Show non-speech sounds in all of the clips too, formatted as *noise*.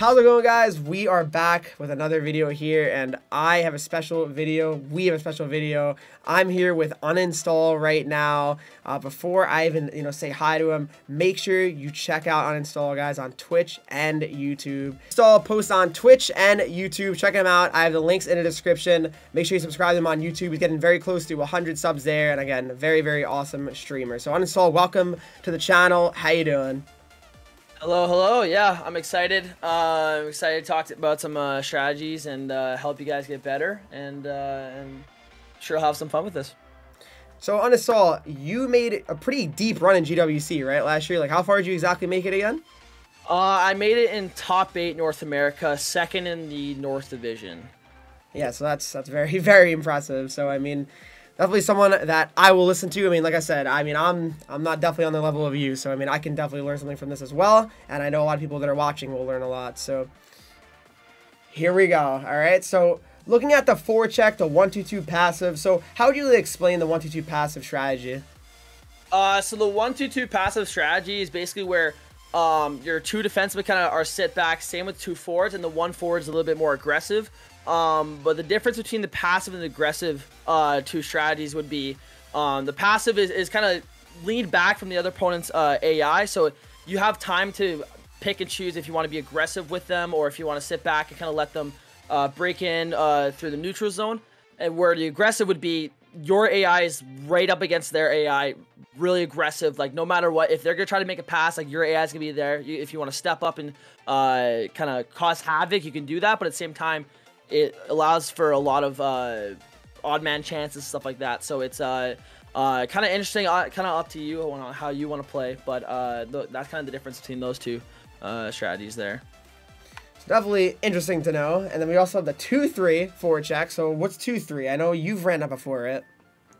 How's it going guys? We are back with another video here and I have a special video. We have a special video. I'm here with Uninstall right now. Uh, before I even you know say hi to him, make sure you check out Uninstall guys on Twitch and YouTube. Install post on Twitch and YouTube. Check him out. I have the links in the description. Make sure you subscribe to him on YouTube. He's getting very close to 100 subs there and again, very very awesome streamer. So Uninstall, welcome to the channel. How you doing? Hello, hello. Yeah, I'm excited. Uh, I'm excited to talk about some uh, strategies and uh, help you guys get better, and uh, and sure I'll have some fun with this. So, Uninstall, you made a pretty deep run in GWC, right, last year? Like, how far did you exactly make it again? Uh, I made it in top eight North America, second in the North Division. Yeah, so that's that's very *laughs* very impressive. So, I mean, definitely someone that I will listen to. I mean, like I said, I mean, I'm I'm not definitely on the level of you, so I mean, I can definitely learn something from this as well, and I know a lot of people that are watching will learn a lot. So here we go. All right, so looking at the forecheck, the one-two-two passive. So how would you really explain the one-two-two passive strategy? Uh, so the one-two-two passive strategy is basically where um, your two defensemen kind of are sit back, same with two forwards, and the one forward is a little bit more aggressive. Um, but the difference between the passive and the aggressive uh, two strategies would be um, the passive is, is kind of lead back from the other opponent's uh, AI, so you have time to pick and choose if you want to be aggressive with them or if you want to sit back and kind of let them uh, break in uh, through the neutral zone. And where the aggressive would be your AI is right up against their AI, really aggressive. Like no matter what, if they're gonna try to make a pass, like your AI is gonna be there. You, if you want to step up and uh, kind of cause havoc, you can do that. But at the same time, it allows for a lot of uh, odd man chances, stuff like that. So it's uh, uh, kind of interesting, uh, kind of up to you on how you want to play. But uh, th that's kind of the difference between those two uh, strategies there. It's definitely interesting to know. And then we also have the 2-3 forecheck. So what's 2-3? I know you've ran that before it.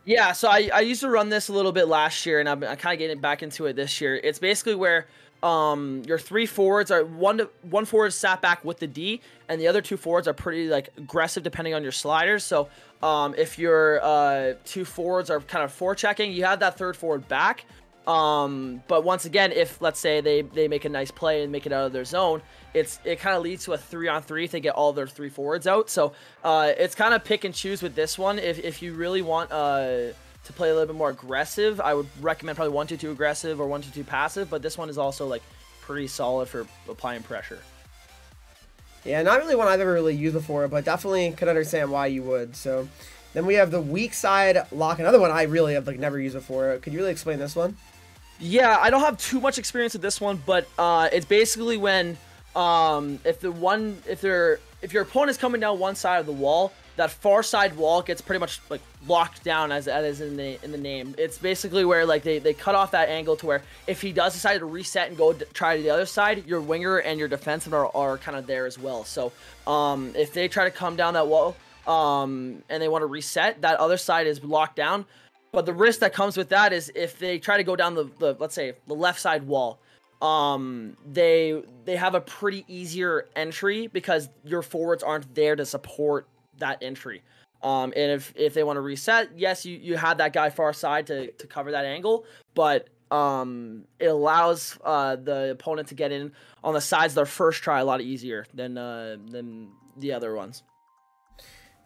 Yeah, so I, I used to run this a little bit last year, and I'm, I'm kind of getting back into it this year. It's basically where um your three forwards are one one forward sat back with the D and the other two forwards are pretty like aggressive depending on your sliders. So um if your uh two forwards are kind of forechecking, you have that third forward back. Um but once again, if let's say they they make a nice play and make it out of their zone, it's it kind of leads to a 3 on 3 if they get all their three forwards out. So uh it's kind of pick and choose with this one if if you really want uh to play a little bit more aggressive, I would recommend probably 1-2-2 aggressive or 1-2-2 passive, but this one is also like pretty solid for applying pressure. Yeah, not really one I've ever really used before, but definitely can understand why you would. So then we have the weak side lock, another one I really have like never used before. Could you really explain this one? Yeah, I don't have too much experience with this one, but uh, it's basically when um, if the one if they're if your opponent's coming down one side of the wall, that far side wall gets pretty much like locked down as as in the in the name. It's basically where like they, they cut off that angle to where if he does decide to reset and go try to the other side, your winger and your defenseman are, are kind of there as well. So um, if they try to come down that wall um, and they want to reset, that other side is locked down. But the risk that comes with that is if they try to go down the, the let's say the left side wall, um they they have a pretty easier entry because your forwards aren't there to support that entry. Um, and if, if they want to reset, yes, you, you have that guy far side to, to cover that angle, but um, it allows uh, the opponent to get in on the sides their first try a lot easier than uh, than the other ones.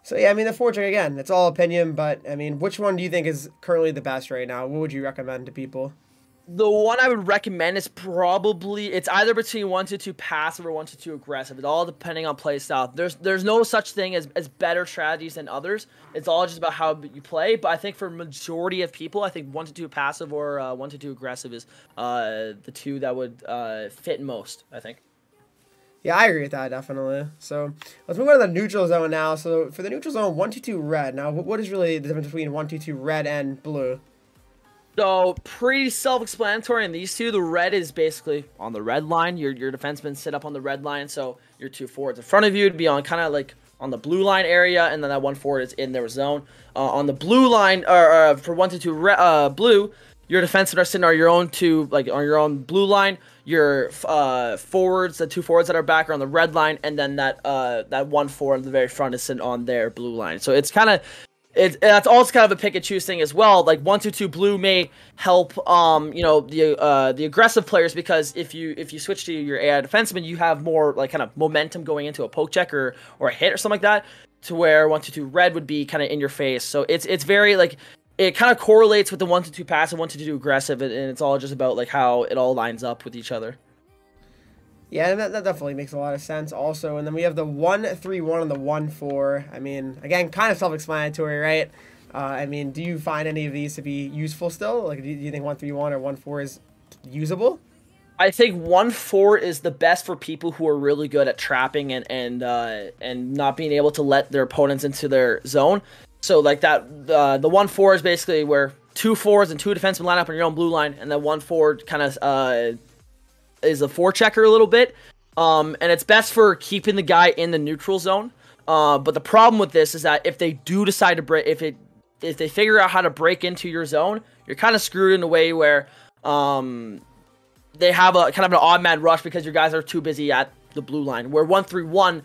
So yeah, I mean the fortune again, it's all opinion, but I mean, which one do you think is currently the best right now? What would you recommend to people? The one I would recommend is probably it's either between one to two passive or one to two aggressive. It's all depending on play style. There's there's no such thing as, as better strategies than others. It's all just about how you play. But I think for majority of people, I think one to two passive or uh, one to two aggressive is uh, the two that would uh, fit most. I think. Yeah, I agree with that definitely. So let's move on to the neutral zone now. So for the neutral zone, one two two red. Now, what is really the difference between one two two red and blue? So pretty self-explanatory in these two. The red is basically on the red line. Your your defensemen sit up on the red line, so your two forwards in front of you would be on kind of like on the blue line area, and then that one forward is in their zone. Uh, on the blue line, or uh, for one to two re- uh, blue, your defensemen are sitting on your own two, like on your own blue line. Your uh, forwards, the two forwards that are back, are on the red line, and then that uh, that one forward in the very front is sitting on their blue line. So it's kind of it, that's also kind of a pick and choose thing as well. Like one two two blue may help, um, you know, the uh, the aggressive players because if you if you switch to your AI defenseman, you have more like kind of momentum going into a poke check or or a hit or something like that. To where one two two red would be kind of in your face. So it's it's very like it kind of correlates with the one to two pass and one to two aggressive, and it's all just about like how it all lines up with each other. Yeah, that, that definitely makes a lot of sense. Also, and then we have the one three one and the one four. I mean, again, kind of self-explanatory, right? Uh, I mean, do you find any of these to be useful still? Like, do you, think one three one or one four is usable? I think one four is the best for people who are really good at trapping and and uh, and not being able to let their opponents into their zone. So like that, uh, the one four is basically where two fours and two defensemen line up on your own blue line, and then one forward kind of uh, is a forechecker a little bit. Um, and it's best for keeping the guy in the neutral zone. Uh, but the problem with this is that if they do decide to break, if it, if they figure out how to break into your zone, you're kind of screwed in a way where, um, they have a kind of an odd man rush because your guys are too busy at the blue line. Where one three one,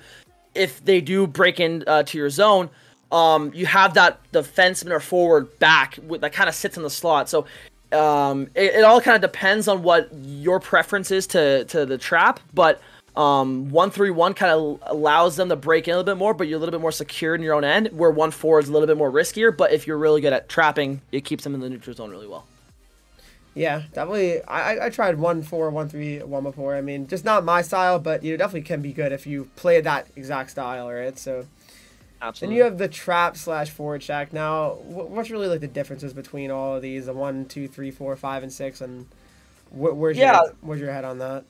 if they do break in uh, to your zone, um, you have that defenseman or forward back with, that kind of sits in the slot. So um, it, it all kind of depends on what your preference is to to the trap, but um, one three one kind of allows them to break in a little bit more, but you're a little bit more secure in your own end. Where one four is a little bit more riskier, but if you're really good at trapping, it keeps them in the neutral zone really well. Yeah, definitely. I, I tried one four, one three, one before. I mean, just not my style, but you know, definitely can be good if you play that exact style, right? So. Absolutely. Then you have the trap slash forecheck. Now, what's really like the differences between all of these? The one, two, three, four, five, and six, and wh- where's yeah. your where's your head on that?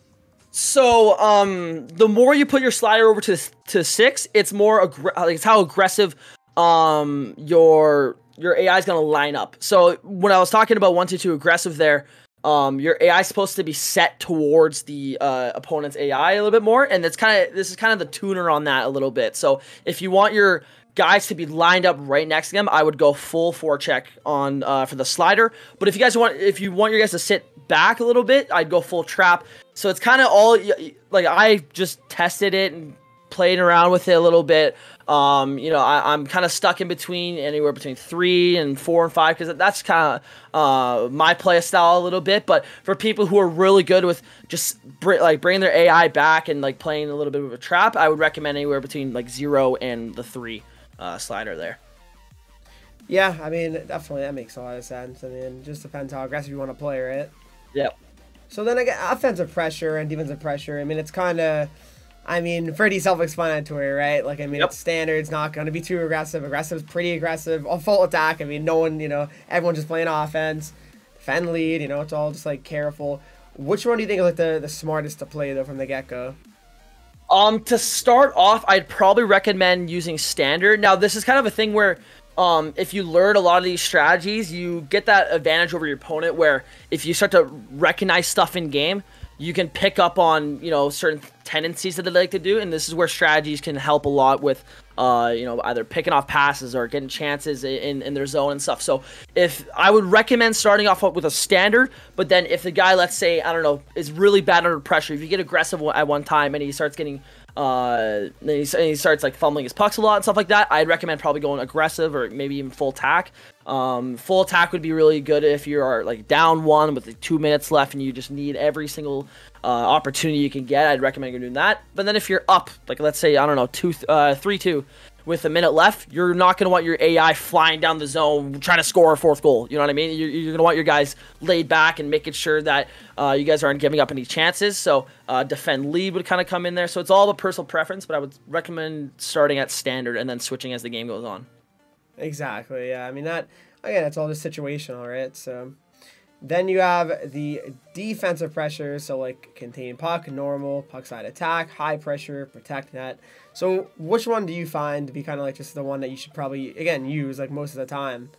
So, um, the more you put your slider over to to six, it's more aggr- like it's how aggressive um your your AI is gonna line up. So when I was talking about one to two aggressive there, um, your AI is supposed to be set towards the uh, opponent's AI a little bit more, and it's kind of this is kind of the tuner on that a little bit. So if you want your guys to be lined up right next to them, I would go full forecheck on uh, for the slider. But if you guys want, if you want your guys to sit back a little bit, I'd go full trap. So it's kind of all like I just tested it and played around with it a little bit. Um, you know, I, am kind of stuck in between anywhere between three and four and five because that's kind of uh, my play style a little bit. But for people who are really good with just br- like bringing their AI back and like playing a little bit of a trap, I would recommend anywhere between like zero and the three uh, slider there. Yeah, I mean, definitely that makes a lot of sense. I mean, just depends how aggressive you want to play, right? Yep. So then again, offensive pressure and defensive pressure. I mean, it's kind of I mean, pretty self-explanatory, right? Like, I mean, yep. it's standard. It's not going to be too aggressive. Aggressive is pretty aggressive. A full attack. I mean, no one, you know, everyone's just playing offense. Defend lead. You know, it's all just like careful. Which one do you think is like the the smartest to play though from the get go? Um, to start off, I'd probably recommend using standard. Now, this is kind of a thing where um, if you learn a lot of these strategies, you get that advantage over your opponent. Where if you start to recognize stuff in game, you can pick up on you know certain tendencies that they like to do, and this is where strategies can help a lot with uh, you know either picking off passes or getting chances in, in their zone and stuff. So if I would recommend starting off with a standard, but then if the guy, let's say I don't know, is really bad under pressure, if you get aggressive at one time and he starts getting uh, he, and he, starts like fumbling his pucks a lot and stuff like that. I'd recommend probably going aggressive or maybe even full attack. Um, full attack would be really good if you are like down one with like two minutes left and you just need every single uh, opportunity you can get. I'd recommend doing that. But then if you're up, like let's say I don't know two, uh, three, two, with a minute left, you're not going to want your AI flying down the zone trying to score a fourth goal. You know what I mean? You're, you're going to want your guys laid back and making sure that uh, you guys aren't giving up any chances. So uh, defend lead would kind of come in there. So it's all about personal preference, but I would recommend starting at standard and then switching as the game goes on. Exactly. Yeah. I mean that again. It's all just situational, right? So. Then you have the defensive pressure, so like contain puck, normal, puck side attack, high pressure, protect net. So which one do you find to be kind of like just the one that you should probably again use like most of the time?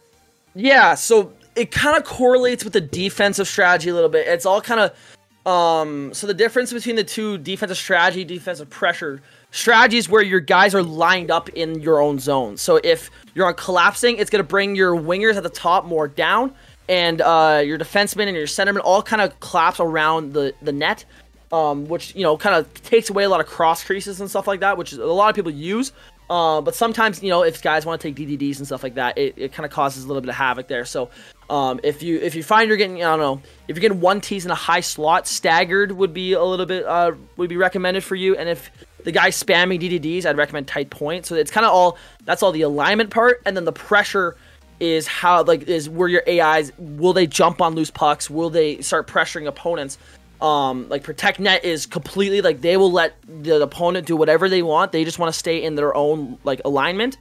Yeah, so it kind of correlates with the defensive strategy a little bit. It's all kind of um so the difference between the two defensive strategy, defensive pressure strategies where your guys are lined up in your own zone. So if you're on collapsing, it's going to bring your wingers at the top more down and uh, your defenseman and your centerman all kind of collapse around the, the net. um, which you know kind of takes away a lot of cross creases and stuff like that, which a lot of people use. Uh, but sometimes, you know, if guys want to take DDDs and stuff like that, it, it kind of causes a little bit of havoc there. So, um, if you if you find you're getting, I don't know, if you're getting one tease in a high slot, staggered would be a little bit uh, would be recommended for you. And if the guy's spamming DDDs, I'd recommend tight point. So it's kind of all that's all the alignment part, and then the pressure is how like is where your AIs will they jump on loose pucks? Will they start pressuring opponents? Um, like protect net is completely like they will let the opponent do whatever they want. They just want to stay in their own like alignment.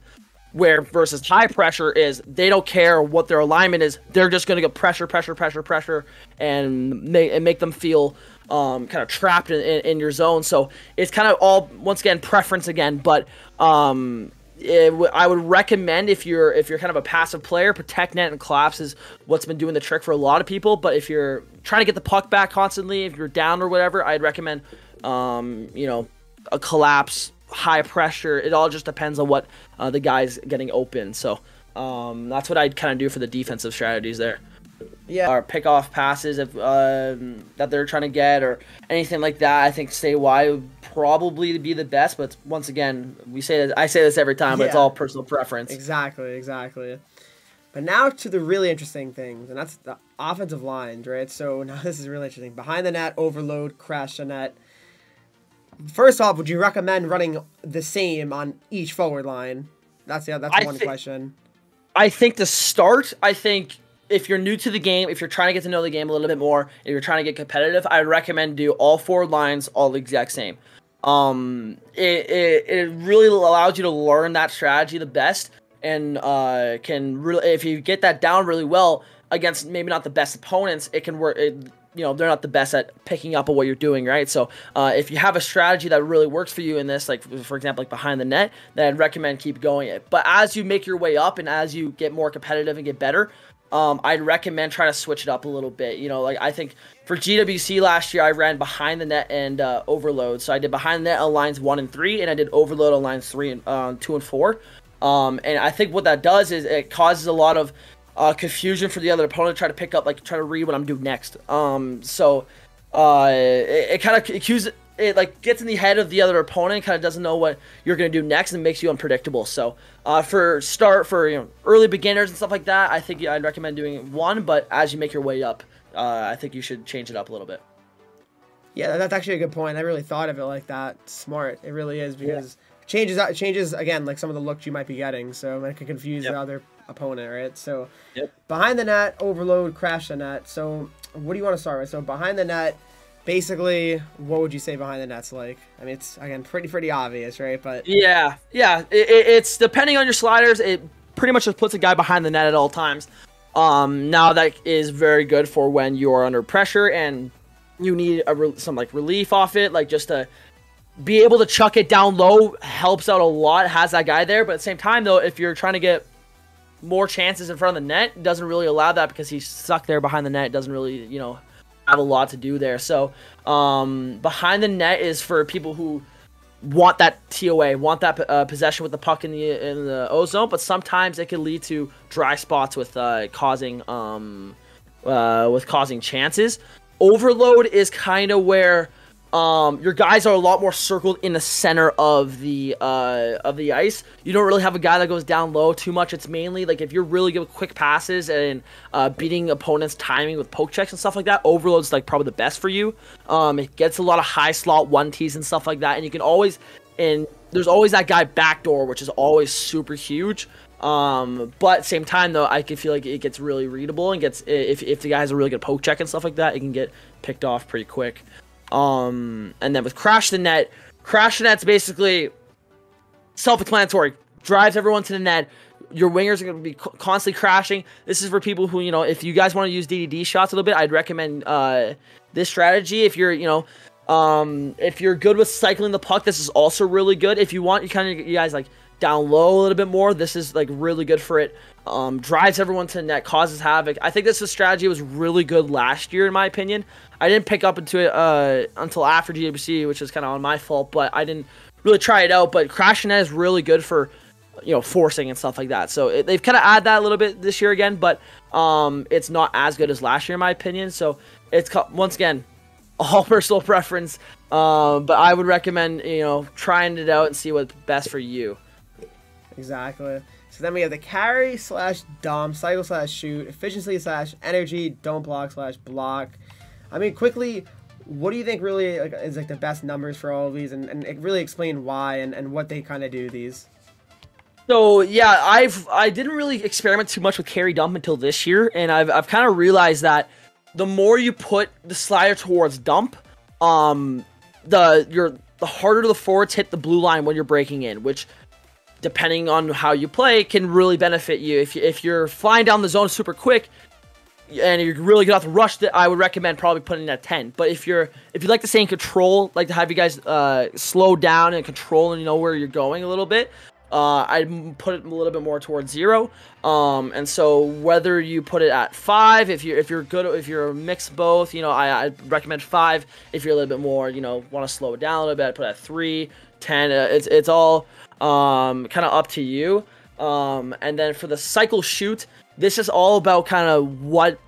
Where versus high pressure is they don't care what their alignment is. They're just gonna get pressure, pressure, pressure, pressure, and make and make them feel um, kind of trapped in, in, in, your zone. So it's kind of all once again preference again, but um, I would recommend if you're if you're kind of a passive player, protect net and collapse is what's been doing the trick for a lot of people. But if you're trying to get the puck back constantly, if you're down or whatever, I'd recommend um, you know a collapse, high pressure. It all just depends on what uh, the guy's getting open. So um, that's what I'd kind of do for the defensive strategies there yeah. or pick off passes if, um, that they're trying to get or anything like that. I think stay wide probably to be the best. But once again, we say this, I say this every time, but it's all personal preference. Exactly, exactly. But now to the really interesting things, and that's the offensive lines, right? So *laughs* now this is really interesting. Behind the net, overload, crash the net. First off, would you recommend running the same on each forward line? That's the that's one question. I think to start, I think if you're new to the game, if you're trying to get to know the game a little bit more, if you're trying to get competitive, I would recommend do all four lines all the exact same. Um, it, it, it really allows you to learn that strategy the best and uh, can really if you get that down really well against maybe not the best opponents, it can work. It, you know they're not the best at picking up on what you're doing, right? So uh, if you have a strategy that really works for you in this, like for example, like behind the net, then I'd recommend keep going it. But as you make your way up and as you get more competitive and get better, um, I'd recommend trying to switch it up a little bit. You know, like I think for GWC last year, I ran behind the net and uh, overload. So I did behind the net on lines one and three, and I did overload on lines three and uh, two and four. Um, and I think what that does is it causes a lot of uh, confusion for the other opponent to try to pick up, like try to read what I'm doing next. Um, so uh, it, it kind of accuses it like gets in the head of the other opponent, kind of doesn't know what you're gonna do next, and makes you unpredictable. So uh, for start for you know early beginners and stuff like that, I think I'd recommend doing one. But as you make your way up, uh, I think you should change it up a little bit. Yeah, that's actually a good point. I really thought of it like that. Smart, it really is because yeah. changes changes again like some of the looks you might be getting, so it can confuse yep. the other opponent, right? So yep. behind the net, overload, crash the net. So what do you want to start with? So behind the net basically, what would you say behind the net's like? I mean, it's again pretty pretty obvious, right? But yeah, yeah, it, it's depending on your sliders. It pretty much just puts a guy behind the net at all times. Um, now that is very good for when you are under pressure and you need a some like relief off it, like just to be able to chuck it down low helps out a lot. Has that guy there, but at the same time though, if you're trying to get more chances in front of the net, doesn't really allow that because he's stuck there behind the net. Doesn't really, you know, have a lot to do there. So um, behind the net is for people who want that TOA, want that uh, possession with the puck in the in the O zone, but sometimes it can lead to dry spots with uh, causing um, uh, with causing chances. Overload is kind of where um, your guys are a lot more circled in the center of the uh, of the ice. You don't really have a guy that goes down low too much. It's mainly like if you're really good with quick passes and uh, beating opponents' timing with poke checks and stuff like that. Overload's like probably the best for you. Um, it gets a lot of high slot one tees and stuff like that, and you can always and there's always that guy backdoor, which is always super huge. Um, but same time though, I can feel like it gets really readable and gets if if the guy has a really good poke check and stuff like that, it can get picked off pretty quick. Um, and then with Crash the Net, Crash the Net's basically self-explanatory. Drives everyone to the net. Your wingers are going to be constantly crashing. This is for people who, you know, if you guys want to use DDD shots a little bit, I'd recommend uh, this strategy. If you're, you know, um, if you're good with cycling the puck, this is also really good. If you want, you kind of you guys like down low a little bit more. This is like really good for it. Um, drives everyone to the net, causes havoc. I think this strategy was really good last year, in my opinion. I didn't pick up into it uh, until after GWC, which is kind of on my fault, but I didn't really try it out. But crashing net is really good for you know forcing and stuff like that. So it, they've kind of added that a little bit this year again, but um, it's not as good as last year in my opinion. So it's once again all *laughs* personal preference. Um, but I would recommend you know trying it out and see what's best for you. Exactly. So then we have the carry slash dump, cycle slash shoot, efficiency slash energy, don't block slash block. I mean, quickly, what do you think really like, is like the best numbers for all of these, and, and really explain why and, and what they kind of do these? So yeah, I've I didn't really experiment too much with carry dump until this year, and I've I've kind of realized that the more you put the slider towards dump, um, the your the harder the forwards hit the blue line when you're breaking in, which depending on how you play can really benefit you. If you, if you're flying down the zone super quick, and you're really off the rush, that I would recommend probably putting at 10. But if you're if you like to stay in control, like to have you guys uh, slow down and control and you know where you're going a little bit, uh, I'd put it a little bit more towards zero. Um, and so whether you put it at five, if you're if you're good, if you're a mix both, you know, I I recommend five. If you're a little bit more, you know, want to slow it down a little bit, I'd put it at three, ten. Uh, it's it's all um, kind of up to you. Um, and then for the cycle shoot, this is all about kind of what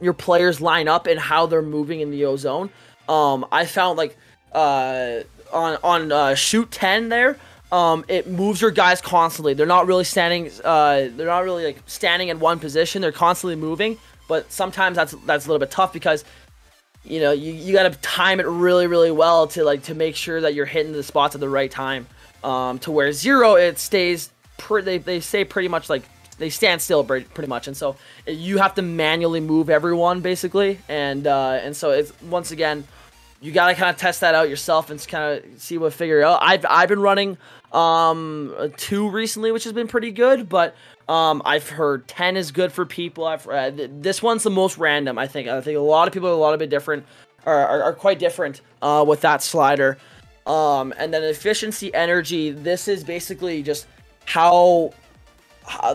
your players line up and how they're moving in the ozone. Um, I found like uh, on on uh, shoot ten there, um, it moves your guys constantly. They're not really standing. Uh, they're not really like standing in one position. They're constantly moving. But sometimes that's that's a little bit tough because you know you, you got to time it really really well to like to make sure that you're hitting the spots at the right time. Um, to where zero it stays. Pre- they they stay pretty much like they stand still pretty much, and so you have to manually move everyone basically, and uh, and so it's once again you gotta kind of test that out yourself and kind of see what figure out. I've I've been running um two recently, which has been pretty good, but um I've heard ten is good for people. I've uh, this one's the most random. I think I think a lot of people are a lot of bit different, are are, are quite different uh, with that slider. Um, and then efficiency energy. This is basically just how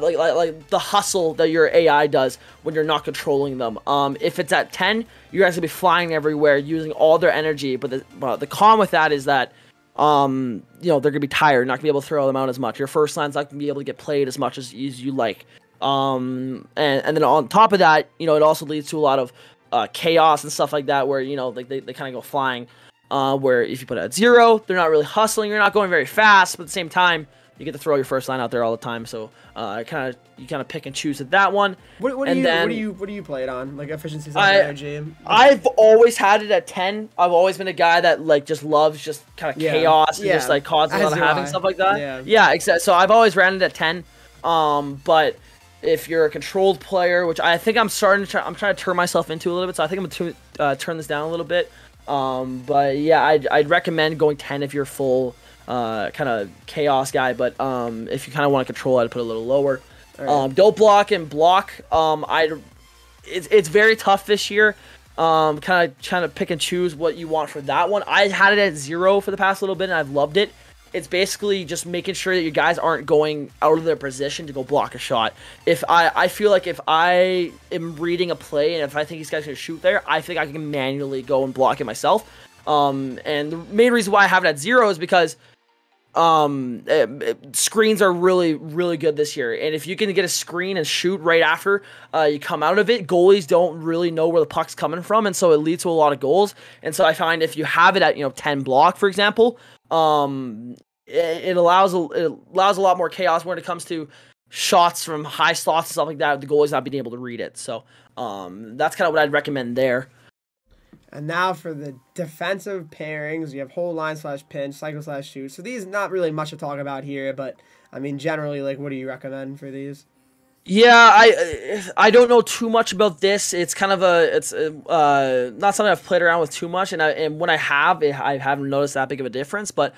like, like like the hustle that your AI does when you're not controlling them. Um, if it's at 10, you guys gonna be flying everywhere using all their energy. But the well, the con with that is that um, you know they're gonna be tired, not gonna be able to throw them out as much. Your first line's not gonna be able to get played as much as, as you like. Um, and and then on top of that, you know it also leads to a lot of uh, chaos and stuff like that, where you know like they, they kind of go flying. Uh, where if you put it at zero, they're not really hustling, you're not going very fast, but at the same time, you get to throw your first line out there all the time. So uh, kind of you kind of pick and choose at that one. What, what do you then- what do you what do you play it on? Like efficiency I- energy. I've always had it at ten. I've always been a guy that like just loves just kind of Yeah. chaos and Yeah. just like causing a lot of havoc stuff like that. Yeah. yeah, exactly. So I've always ran it at ten. Um, but if you're a controlled player, which I think I'm starting to try, I'm trying to turn myself into a little bit. So I think I'm gonna tu- uh, turn this down a little bit. Um, but yeah, I'd, I'd recommend going ten if you're full uh kind of chaos guy. But um, if you kind of want to control, I'd put a little lower. Right. Um, don't block and block. Um, I it's it's very tough this year. Um, kind of trying to pick and choose what you want for that one. I had it at zero for the past little bit, and I've loved it. It's basically just making sure that your guys aren't going out of their position to go block a shot. If I, I feel like if I am reading a play and if I think these guys are gonna shoot there, I think I can manually go and block it myself. Um, and the main reason why I have it at zero is because um uh, screens are really really good this year. And if you can get a screen and shoot right after uh, you come out of it goalies don't really know where the puck's coming from and so it leads to a lot of goals. And so i find if you have it at you know 10 block for example um it, it allows a, it allows a lot more chaos when it comes to shots from high slots and stuff like that the goalie's not being able to read it. So um that's kind of what i'd recommend there And now for the defensive pairings, you have hold line slash pinch, cycle slash shoot. So these not really much to talk about here, but I mean generally, like, what do you recommend for these? Yeah, I I don't know too much about this. It's kind of a it's uh not something I've played around with too much, and I and when I have, it, I haven't noticed that big of a difference. But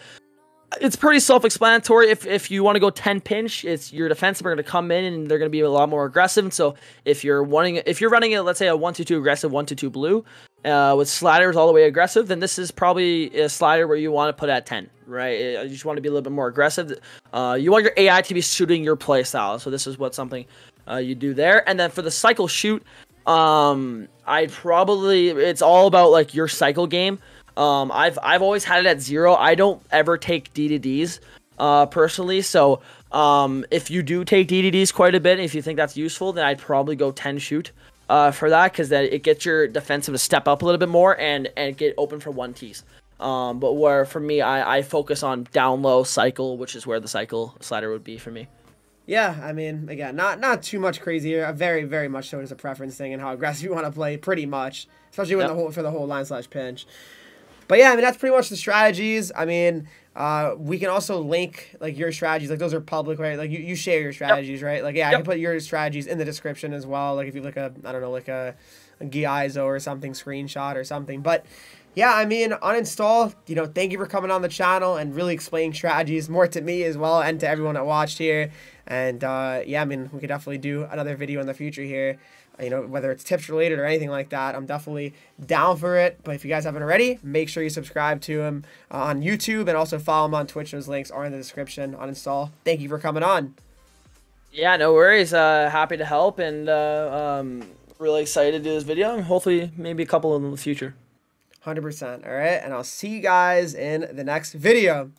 it's pretty self-explanatory. If if you want to go ten pinch, it's your defensemen are going to come in and they're going to be a lot more aggressive. And so if you're wanting if you're running it, let's say a one two two aggressive, one two two blue, uh, with sliders all the way aggressive, then this is probably a slider where you want to put at 10, right? Uh, You just want to be a little bit more aggressive. Uh, you want your AI to be suiting your play style. So this is what something uh, you do there. And then for the cycle shoot, um, I'd probably, it's all about like your cycle game. Um, I've, I've always had it at zero. I don't ever take DDDs, uh, personally. So, um, if you do take DDDs quite a bit, if you think that's useful, then I'd probably go 10 shoot. Uh, for that because then it gets your defensive to step up a little bit more and and get open for one tees. Um, but where for me, I, I focus on down low cycle, which is where the cycle slider would be for me. Yeah, I mean, again, not not too much crazier. Very, very much so as a preference thing and how aggressive *laughs* you want to play, pretty much, especially when Yep. the whole for the hold line slash pinch. But yeah, I mean that's pretty much the strategies. I mean, uh, we can also link like your strategies, like those are public, right? Like you, you share your strategies, right? Like yeah, I can put your strategies in the description as well. Like if you like a I don't know like a, a Gyazo or something screenshot or something. But yeah, I mean uninstall. You know, thank you for coming on the channel and really explaining strategies more to me as well and to everyone that watched here. And uh, yeah, I mean we could definitely do another video in the future here you know, whether it's tips related or anything like that, I'm definitely down for it. But if you guys haven't already, make sure you subscribe to him uh, on YouTube and also follow him on Twitch. Those links are in the description Uninstall. Thank you for coming on. Yeah, no worries. Uh, happy to help and uh, um, really excited to do this video and hopefully maybe a couple in the future. 100%. All right. And I'll see you guys in the next video.